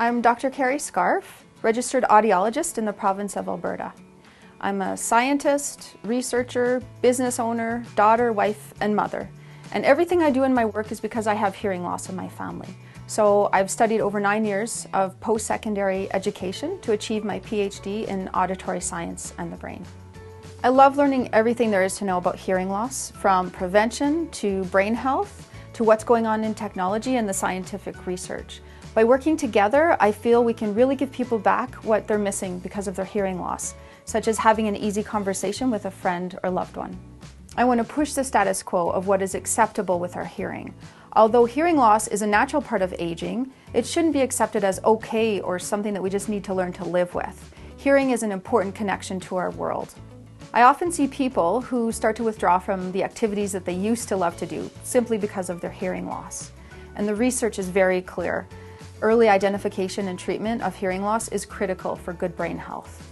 I'm Dr. Carrie Scarff, registered audiologist in the province of Alberta. I'm a scientist, researcher, business owner, daughter, wife, and mother. And everything I do in my work is because I have hearing loss in my family. So I've studied over nine years of post-secondary education to achieve my PhD in auditory science and the brain. I love learning everything there is to know about hearing loss, from prevention to brain health to what's going on in technology and the scientific research. By working together, I feel we can really give people back what they're missing because of their hearing loss, such as having an easy conversation with a friend or loved one. I want to push the status quo of what is acceptable with our hearing. Although hearing loss is a natural part of aging, it shouldn't be accepted as okay or something that we just need to learn to live with. Hearing is an important connection to our world. I often see people who start to withdraw from the activities that they used to love to do simply because of their hearing loss. And the research is very clear. Early identification and treatment of hearing loss is critical for good brain health.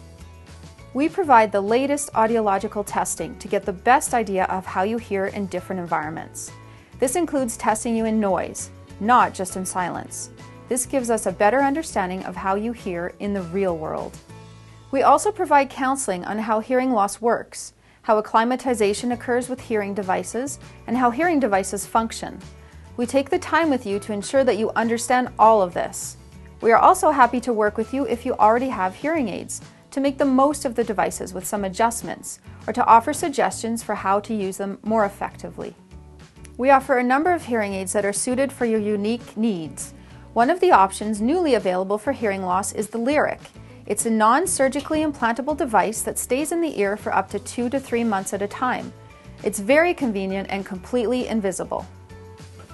We provide the latest audiological testing to get the best idea of how you hear in different environments. This includes testing you in noise, not just in silence. This gives us a better understanding of how you hear in the real world. We also provide counseling on how hearing loss works, how acclimatization occurs with hearing devices, and how hearing devices function. We take the time with you to ensure that you understand all of this. We are also happy to work with you if you already have hearing aids, to make the most of the devices with some adjustments, or to offer suggestions for how to use them more effectively. We offer a number of hearing aids that are suited for your unique needs. One of the options newly available for hearing loss is the Lyric. It's a non-surgically implantable device that stays in the ear for up to two to three months at a time. It's very convenient and completely invisible.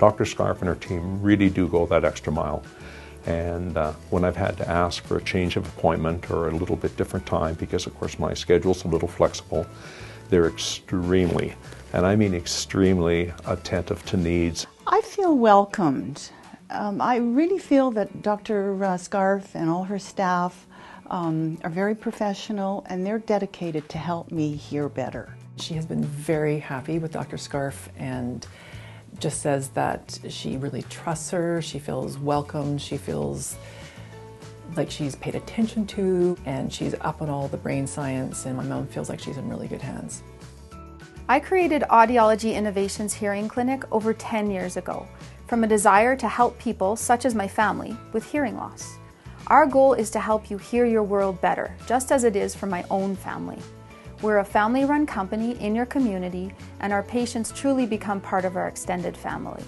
Dr. Scarff and her team really do go that extra mile. And uh, when I've had to ask for a change of appointment or a little bit different time, because of course my schedule's a little flexible, they're extremely, and I mean extremely, attentive to needs. I feel welcomed. Um, I really feel that Dr. Uh, Scarff and all her staff um, are very professional and they're dedicated to help me hear better. She has been very happy with Dr. Scarff and just says that she really trusts her, she feels welcomed, she feels like she's paid attention to, and she's up on all the brain science, and my mom feels like she's in really good hands. I created Audiology Innovations Hearing Clinic over 10 years ago from a desire to help people, such as my family, with hearing loss. Our goal is to help you hear your world better, just as it is for my own family. We're a family run company in your community, and our patients truly become part of our extended family.